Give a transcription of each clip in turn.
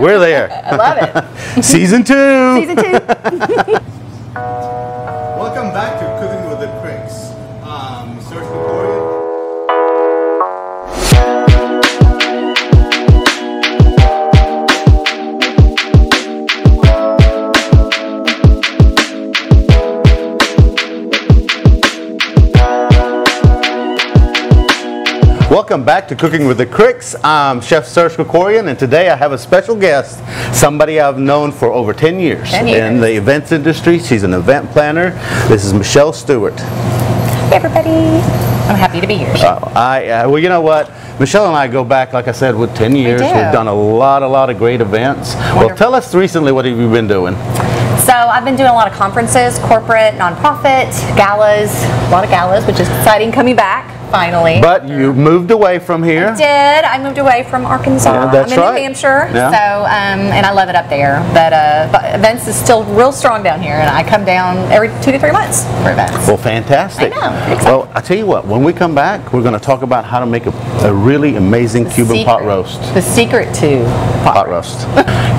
We're there. I love it. Season two. Season two. Welcome back to Welcome back to Cooking with the Kriks. I'm Chef Serge Krikorian, and today I have a special guest, somebody I've known for over 10 years, 10 years. in the events industry. She's an event planner. This is Michelle Stewart. Hey everybody. I'm happy to be here. Uh, I, uh, well, you know what? Michelle and I go back, like I said, with 10 years. do. We've done a lot, a lot of great events. Well, tell us recently what have you been doing? So I've been doing a lot of conferences, corporate, nonprofit, galas, a lot of galas, which is exciting coming back finally. But you moved away from here. I did. I moved away from Arkansas. Yeah, that's I'm in right. New Hampshire, Yeah. so um, and I love it up there. But, uh, but events is still real strong down here, and I come down every two to three months for events. Well, fantastic. I know. Well, I tell you what, when we come back, we're going to talk about how to make a, a really amazing Cuban pot roast. The secret to Pot roast.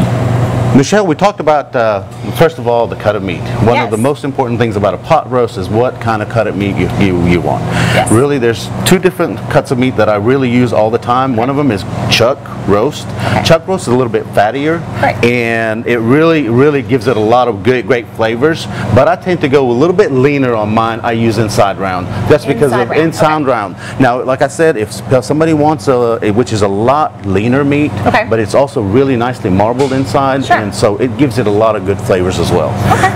Michelle, we talked about, uh, first of all, the cut of meat. One of the most important things about a pot roast is what kind of cut of meat you, you, you want. Yes. Really, there's two different cuts of meat that I really use all the time. One of them is chuck roast. Chuck roast is a little bit fattier, Right. and it really, really gives it a lot of great, great flavors. But I tend to go a little bit leaner on mine. I use inside round. That's because Inside of round, inside okay. round. Now, like I said, if somebody wants a, a- which is a lot leaner meat, Okay. but it's also really nicely marbled inside, Sure. And so it gives it a lot of good flavors as well.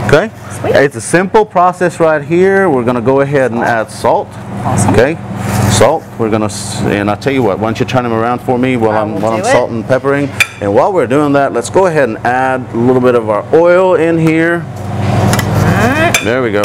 Okay. Okay. Sweet. It's a simple process right here. We're gonna go ahead and add salt. Awesome. Okay. Salt. We're gonna, s- and I'll tell you what. Why don't you turn them around for me while I I'm while I'm salt and peppering. And while we're doing that, let's go ahead and add a little bit of our oil in here. All right. There we go.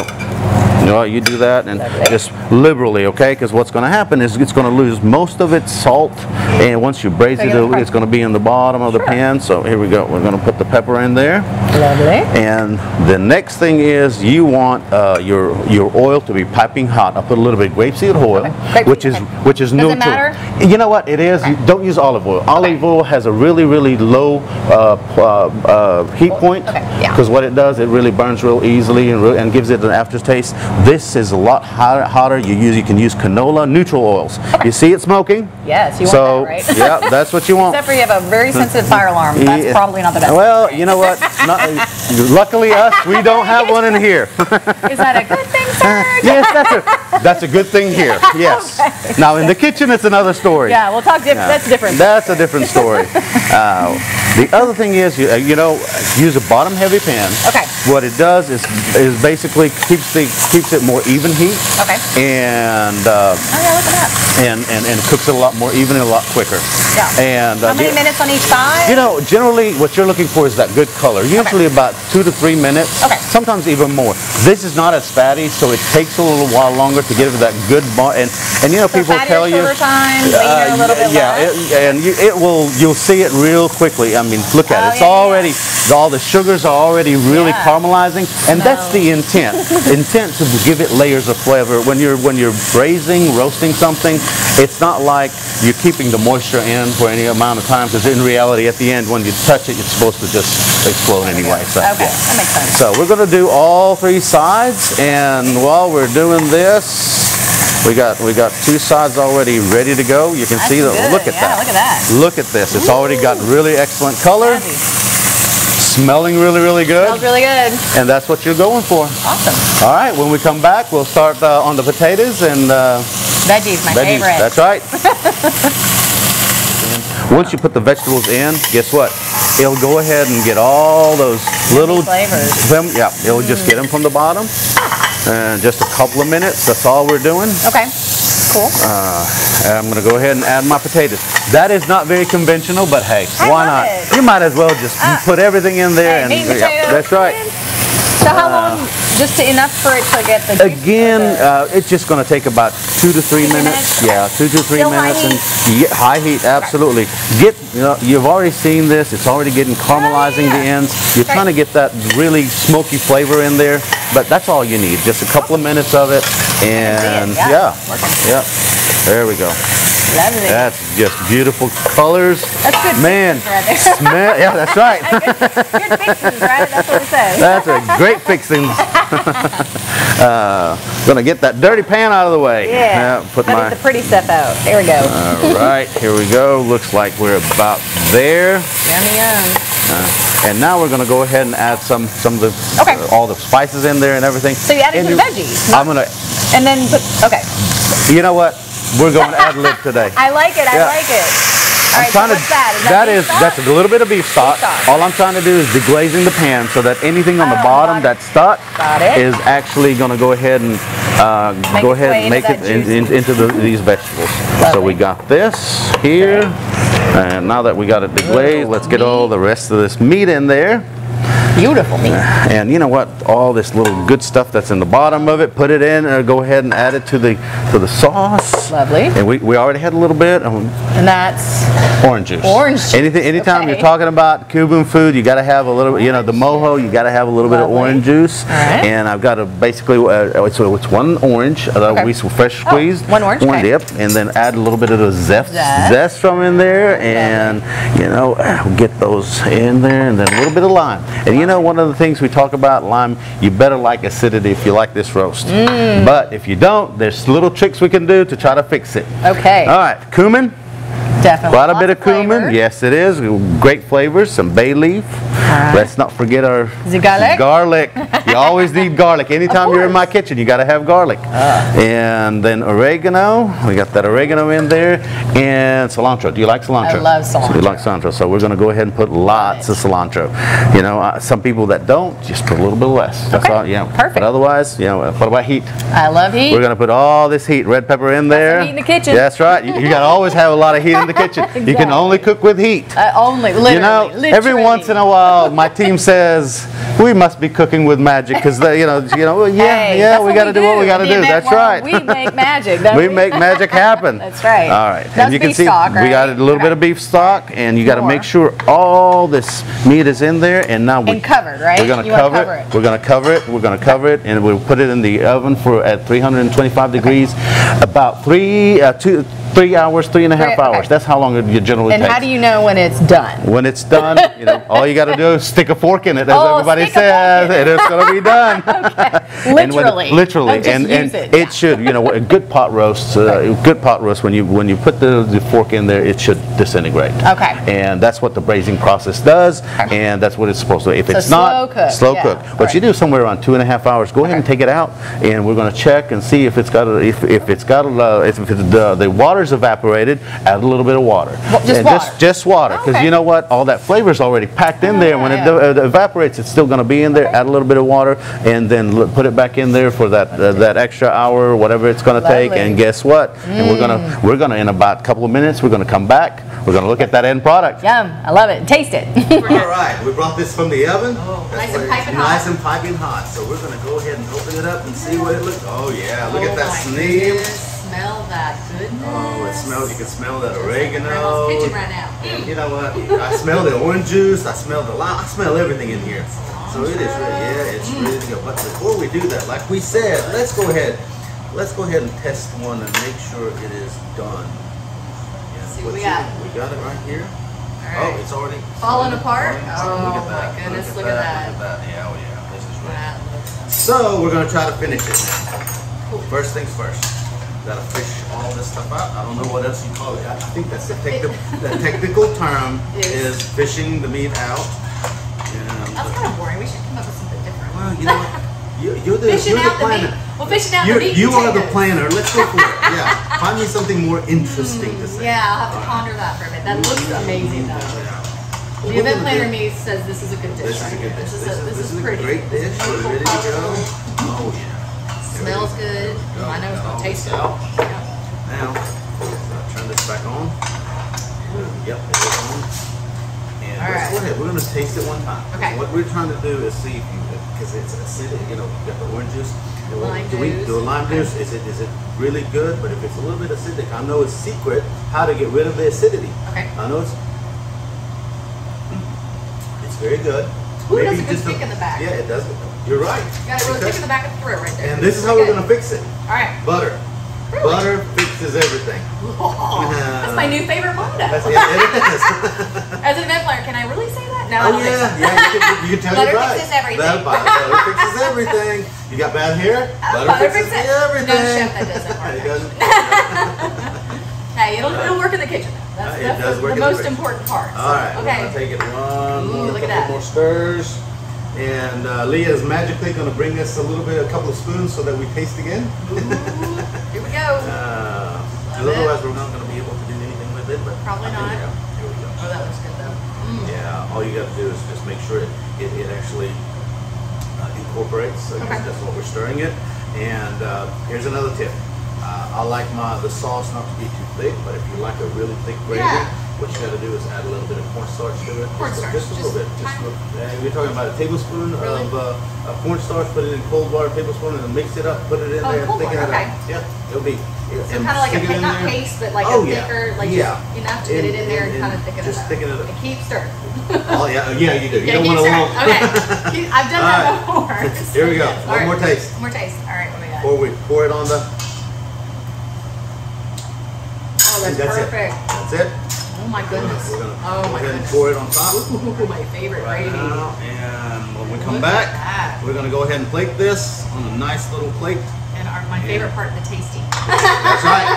You know, you do that and Lovely. just liberally, okay? Because what's going to happen is it's going to lose most of its salt, and once you braise it, it it's going to be in the bottom of the pan. So here we go. We're going to put the pepper in there, Lovely. and the next thing is you want uh, your your oil to be piping hot. I put a little bit of grapeseed oil, Grapeseed, which is okay. which is Does it neutral. matter? You know what? It is. You don't use olive oil. Olive oil has a really really low uh, uh, uh, heat point Okay, yeah. because what it does, it really burns real easily and, re- and gives it an aftertaste. This is a lot hotter. hotter. You use you can use canola neutral oils. You see it smoking? Yes, you want so that, right? yeah, that's what you want. Except for you have a very sensitive fire alarm. That's Yeah. probably not the best. Well, you know what? Not, luckily us, we don't have one in here. Is that a yes, that's a that's a good thing here. Yes. Now in the kitchen, it's another story. Yeah, we'll talk different. That's different. That's a different story. Uh, the other thing is, you, uh, you know, use a bottom heavy pan. Okay. What it does is is basically keeps the keeps it more even heat. Okay. And uh, oh yeah, look at that. and, and and cooks it a lot more even and a lot quicker. Yeah. And uh, How many minutes on each side? You know, generally what you're looking for is that good color. Usually about two to three minutes. Okay. Sometimes even more. This is not as fatty, so it takes a little while longer to get it that good bar. And and you know, so people tell you. shorter time, leaner, uh, a little bit yeah, it, and you, it will. You'll see it real quickly. I mean, look at Oh, it. It's yeah, yeah, already all the sugars are already really Yeah. caramelizing, and that's the intent. intent to give it layers of flavor. When you're when you're braising, roasting something, it's not like you're keeping the moisture in for any amount of time. Because in reality, at the end, when you touch it, it's supposed to just explode anyway. So, Okay, yeah. that makes sense. So we're going to do all three sides, and while we're doing this, we got we got two sides already ready to go. You can That's see that. Look at Yeah, that. look at that. Look at this. It's already got really excellent color, smelling really really good, Smells really good. and that's what you're going for. Awesome. All right. When we come back, we'll start uh, on the potatoes and. Uh, Veggies, my Veggies, favorite. That's right. Once you put the vegetables in, guess what? It'll go ahead and get all those little flavors. Them, yeah, it'll just get them from the bottom. And just a couple of minutes. That's all we're doing. Okay. Cool. And I'm going to go ahead and add my potatoes. That is not very conventional, but hey, I why not? it. You might as well just Ah. put everything in there. And yeah, that's right. So how long? Just enough for it to get the Again, the- uh, it's just going to take about two to three Two minutes. minutes? Yeah, two to three Still high minutes, and you get high heat. Absolutely. Get you know you've already seen this. It's already getting caramelizing the yeah. ends. You're Right. trying to get that really smoky flavor in there, but that's all you need. Just a couple of minutes of it, and yeah. yeah, yeah. There we go. Lovely. That's just beautiful colors. That's good Man, right smell. Yeah, that's right. Good fixings, right? That's what it says. That's a great fixings. uh, gonna get that dirty pan out of the way. Yeah. put Let my. the pretty stuff out. There we go. All right, here we go. Looks like we're about there. Yummy yum. And now we're gonna go ahead and add some some of the Okay. all the spices in there and everything. So you added And some you- veggies. I'm gonna. And then, put, okay. You know what? We're going to ad lib today. I like it. I like it. All right, so to- what's that? Is that that beef is that's a little bit of beef stock. stock. All I'm trying to do is deglazing the pan so that anything on the Oh, bottom that's stuck is actually going to go ahead and uh, go ahead and make it in, in, into the, these vegetables. So we got this here, and now that we got it deglazed, let's get all the rest of this meat in there. Beautiful meat. And you know what? All this little good stuff that's in the bottom of it, put it in, and go ahead and add it to the to the sauce. Lovely. And we, we already had a little bit. um, And that's Orange juice. Orange juice, Anything, anytime okay. you're talking about Cuban food, you got to have a little, you know, the mojo, you got to have a little bit of orange juice. right. And I've got to basically, uh, so it's one orange, uh, Okay. we fresh Oh, squeezed. one orange, okay. Yep. And then add a little bit of the zest, Zest. zest from in there, and you know, get those in there, and then a little bit of lime. And you know, one of the things we talk about lime, you better like acidity if you like this roast. Mm. But if you don't, there's little tricks we can do to try to fix it. okay. All right, cumin. Definitely. Quite a bit of cumin. flavor. Yes, it is. Great flavors. Some bay leaf. Let's not forget our The garlic? Garlic. You always need garlic. Anytime you're in my kitchen, you got to have garlic. Ah. And then oregano. We got that oregano in there. And cilantro. Do you like cilantro? I love So you like cilantro. So we're going to go ahead and put lots of cilantro. You know, uh, some people that don't, just put a little bit less. That's Okay. all. Yeah. Perfect. But otherwise, you know, what about heat? I love heat. We're gonna put all this heat, red pepper in there. heat in the kitchen. That's right. You, you gotta always have a lot of heat in the kitchen. You can only cook with heat. uh, only, literally. you know, every once in a while, my team says we must be cooking with magic because you know, you know, well, yeah, Hey, yeah, we got to do what we got to do. That's world, right. We make magic. don't we make magic happen. That's right. All right. That's you can see stock, we got a little bit of beef stock, and you got to make sure all this meat is in there. And now we And covered, right? We're gonna cover, cover it. it. We're gonna cover it. We're gonna cover it, and we'll put it in the oven for at 325 degrees, about three, uh, two, three hours, three and a half Three- okay. hours. That's how long it generally And takes. how do you know when it's done? when it's done, you know, all you got to do is stick a fork in it, as Oh, everybody says, in and it's going to be done. And when- Literally. literally, just and, and it. it should, you know, a good pot roast, uh, good pot roast. When you when you put the, the fork in there, it should disintegrate. Okay. And that's what the braising process does, and that's what it's supposed to. If So it's not slow cook, slow yeah, cook, what you do somewhere around two and a half hours. Go ahead and take it out, and we're going to check and see if it's got a, if if it's got a, uh, if, if the the water's evaporated. Add a little bit of water. Wa- just And water? Just, just water, because Okay. you know what? All that flavor's already packed in there. When it yeah. uh, evaporates, it's still going to be in there. Add a little bit of water, and then put it back in there for that uh, that extra hour, whatever it's going to take. Mm. And guess what? And we're gonna we're gonna in about a couple of minutes, we're gonna come back. We're gonna look at that end product. Yum. I love it. Taste it. All right, we brought this from the oven. That's nice and why it's piping Nice hot. and piping hot. So we're gonna go ahead and open it up and see what it looks. Oh yeah, look at that Oh, my steam. goodness. Smell that goodness. Oh, it smells. You can smell that oregano. kitchen right now. And you know what? I smell the orange juice. I smell the lime. I smell everything in here. So it is ready. Yeah, it's ready to go. But before we do that, like we said, let's go ahead. Let's go ahead and test one and make sure it is done. Yeah, See we got. We got it right here. All Oh, it's already it's Falling already apart? falling. Oh, Look my goodness, Look look at at that. Look at that. Yeah, oh yeah. This is ready. So we're gonna try to finish it now. First things first. Gotta fish all this stuff out. I don't know what else you call it. I think that's the, technical the technical term Is- is fishing the meat out. That's kind of boring. We should come up with something different. well, you know what? You, you're the, Fishing you're the out the planner. meat. Well, fishing out You're, the meat. you are the potatoes. planner. Let's go for it. Yeah. Find me something more interesting to say. Yeah, I'll have to ponder that for a bit. That looks amazing though. Yeah. The event planner me says this is a good dish This is right a good here. dish. This is a, this is pretty. great This dish. is We're beautiful, ready to go. colorful. Oh yeah. Smells good. I know it's gonna taste good. Now, turn this back on. Yep, it is on. And All go ahead. We're going to taste it one time. Okay. What we're trying to do is see if you, because it's acidic, you know, you got the orange juice. Do Lime do we do a lime juice? Is it is it really good? But if it's a little bit acidic, I know it's secret how to get rid of the acidity. Okay. I know it's it's very good. Ooh, it has a Maybe good just kick in the back. Yeah, it does. You're right. You got it really thick in the back of the throat right there. And this is how we're going to fix it. All right. Butter. Really? Butter fixes everything. That's my new favorite motto. That's, yeah, it is. As an event planner, can I really say that? No, I Oh don't think so. yeah, yeah. You can, you can tell Butter bride. fixes everything. That butter, butter fixes everything. You got bad hair? Butter, butter fixes fixes- everything. No, chef, that doesn't work. It doesn't. Hey, it'll, it'll work in the kitchen. That's, Uh, it that's does the, work the in the most kitchen. important part. All right, we're Okay. gonna take it one, Ooh, look at that. more stirs, and uh, Leah is magically gonna bring us a little bit, a couple of spoons, so that we taste again. Ooh, here we go. Uh, otherwise, we're not gonna be able to do anything with it. But Probably not. go. Here we go. Oh, that looks good though. Mm. Yeah, all you got to do is just make sure it, it, it actually uh, incorporates. So Okay. That's what we're stirring it. And uh, here's another tip. Uh, I like my the sauce not to be too thick, but if you like a really thick gravy, Yeah. What you got to do is add a little bit of cornstarch to it. Cornstarch, just, a- just a little bit. just Just a tiny. little, yeah, we're talking about a tablespoon Really? of uh, of cornstarch. Put it in cold water, tablespoon, and then mix it up. Put it in Oh, there, cold thicken water, it okay. up. Yeah, it'll be. So and kind of like a stick it pa- in not paste, but like Oh, a yeah. thicker, like Yeah. enough to get it in there and, And- kind of thicken it up. thicken it up. And keep stirring. Oh yeah, yeah, you do. You yeah, don't want to lump. Okay. I've done that before. Here we go. One more taste. One more taste. All right, what we got? Before we pour it on the. Oh, that's, that's perfect. it. That's it. Oh my goodness. We're gonna oh go my ahead and goodness. pour it on top. Ooh, my favorite Right gravy. now, and when we come Look back, we're gonna go ahead and plate this on a nice little plate. And our, my favorite part, the tasting. That's right.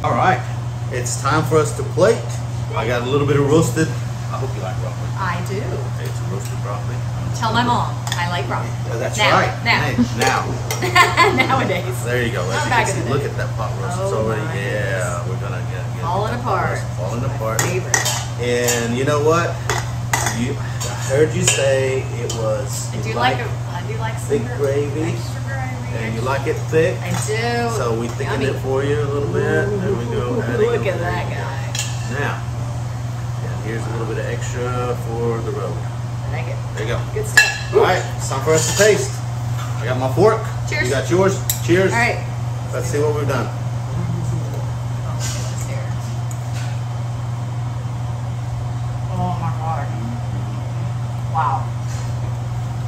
All right, it's time for us to plate. I got a little bit of roasted. I hope you like broccoli. I do. It's roasted broccoli. Tell my mom I like broccoli. Oh, That's Now, right. now. Now. Nowadays. There you go. As Not you back in see, the look at that pot roast. it's Oh already, my yeah, we're gonna get, get Falling apart. Falling apart. Favorite. And you know what? You, I heard you say it was. I do like, a, I do like thick gravy, Extra gravy. and you like it thick. I do. So we thickened Yummy. it for you a little bit. There we go. Look at that guy. Now, and here's a little bit of extra for the road. I like it. There you go. Good stuff. All right, it's time for us to taste. I got my fork. Cheers. You got yours. Cheers. All right. Let's see what we've done. This. Oh my god. Wow.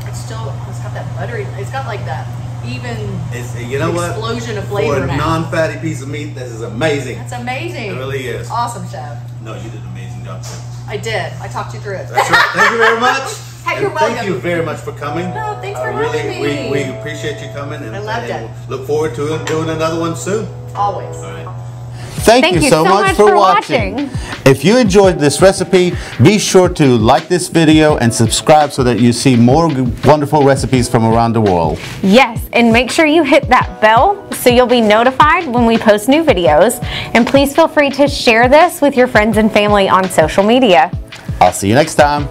It's still, it's got that buttery, it's got like that even It's, you know what? explosion of For flavor a non-fatty piece of meat, this is amazing. That's amazing. It really is. Awesome, chef. No, you did an amazing job too. I did. I talked you through it. That's right. Thank you very much. Hey, you're Thank you very much for coming. No, thanks I for really, having we, me. we we appreciate you coming, and, I loved and it. we'll look forward to doing another one soon. Always. All right. Thank, Thank you so much for watching. If you enjoyed this recipe, be sure to like this video and subscribe so that you see more wonderful recipes from around the world. Yes, and make sure you hit that bell so you'll be notified when we post new videos. And please feel free to share this with your friends and family on social media. I'll see you next time.